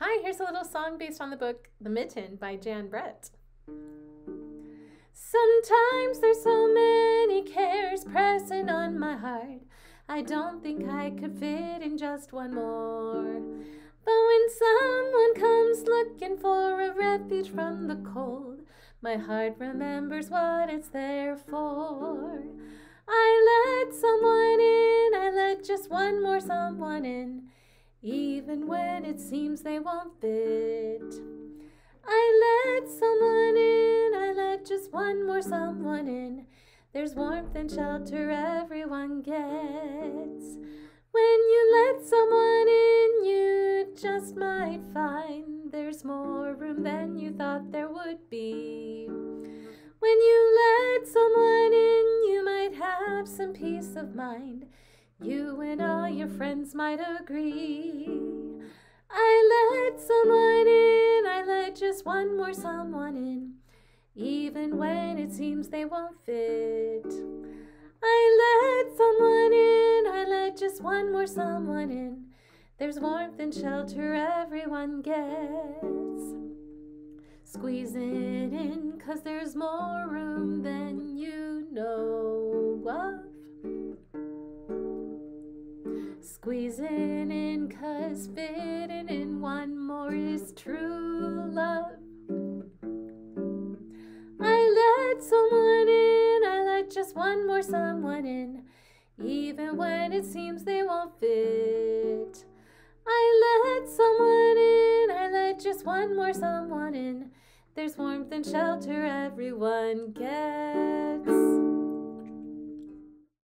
Hi, here's a little song based on the book The Mitten by Jan Brett. Sometimes there's so many cares pressing on my heart. I don't think I could fit in just one more. But when someone comes looking for a refuge from the cold, my heart remembers what it's there for. I let someone in, I let just one more someone in even when it seems they won't fit. I let someone in, I let just one more someone in. There's warmth and shelter everyone gets. When you let someone in, you just might find there's more room than you thought there would be. When you let someone in, you might have some peace of mind you and all your friends might agree. I let someone in, I let just one more someone in, even when it seems they won't fit. I let someone in, I let just one more someone in. There's warmth and shelter everyone gets. Squeeze it in, cause there's more room than you Squeezing in, cause fitting in one more is true love. I let someone in, I let just one more someone in, even when it seems they won't fit. I let someone in, I let just one more someone in. There's warmth and shelter everyone gets.